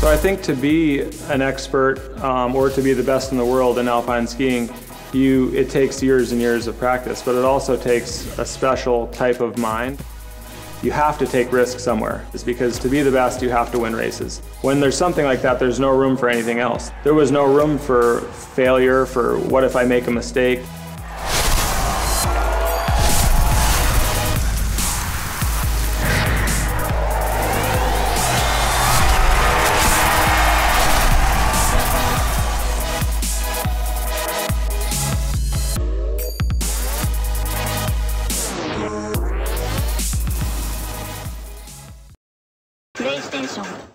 So I think to be an expert um, or to be the best in the world in alpine skiing, you, it takes years and years of practice, but it also takes a special type of mind. You have to take risks somewhere. It's because to be the best, you have to win races. When there's something like that, there's no room for anything else. There was no room for failure, for what if I make a mistake. ステーション。